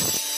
you